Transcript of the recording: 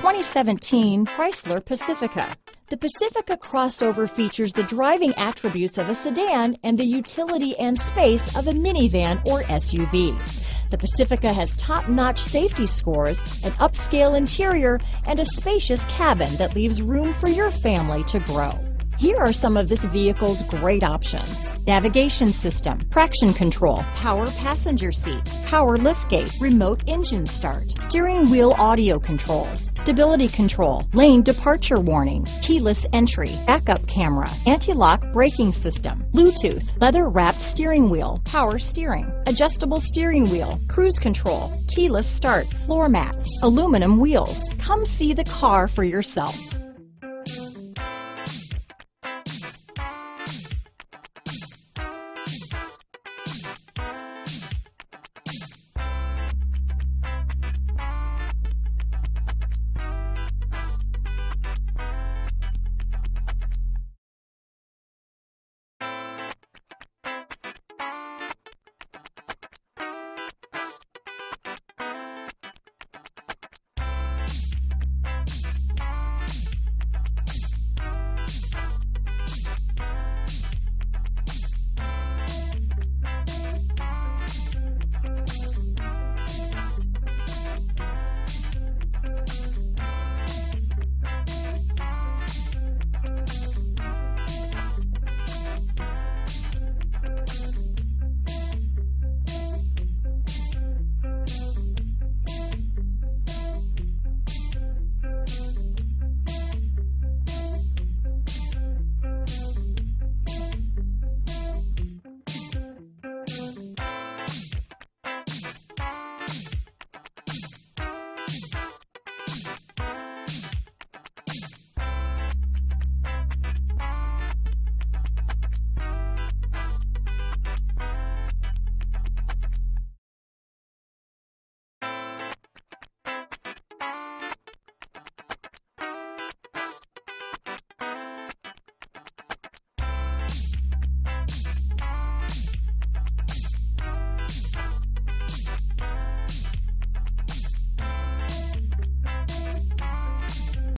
2017 Chrysler Pacifica. The Pacifica crossover features the driving attributes of a sedan and the utility and space of a minivan or SUV. The Pacifica has top-notch safety scores, an upscale interior, and a spacious cabin that leaves room for your family to grow. Here are some of this vehicle's great options. Navigation system, traction control, power passenger seat, power liftgate, remote engine start, steering wheel audio controls, stability control, lane departure warning, keyless entry, backup camera, anti-lock braking system, Bluetooth, leather wrapped steering wheel, power steering, adjustable steering wheel, cruise control, keyless start, floor mats, aluminum wheels. Come see the car for yourself.